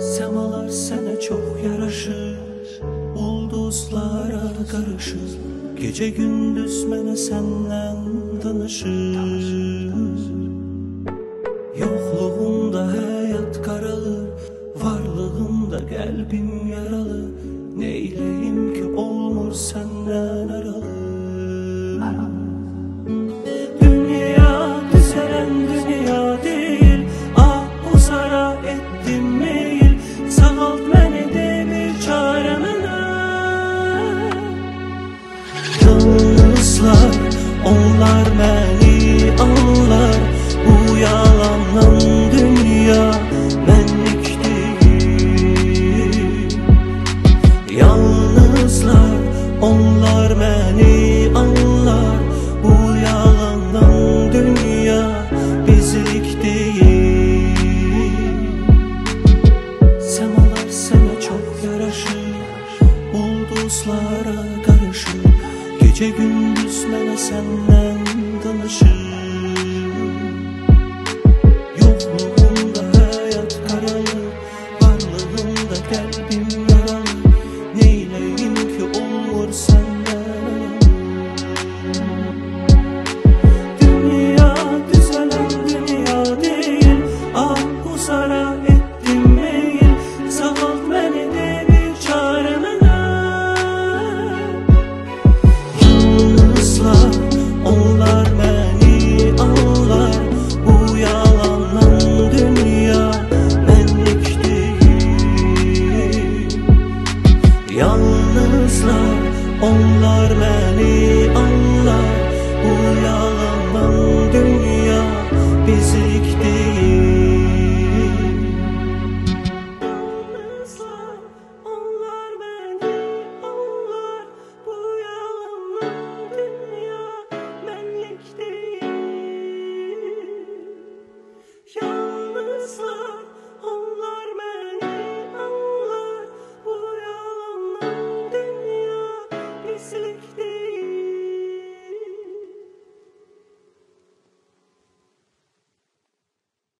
Semalar sana çok yaraşır. Ulduzlara karışır. Gece gündüz mene senden tanışır. Yokluğunda hayat karalır Varlığında kalbim yaralı. Neyleyim ki olmur senden aralı onlar beni anlar Bu yalandan dünya bizlik değil. Semalar sana çok yaraşır Ulduzlara karışır. Gece gündüz bana senden danışır onlar beni anlar Bu yalandan dünya bizlik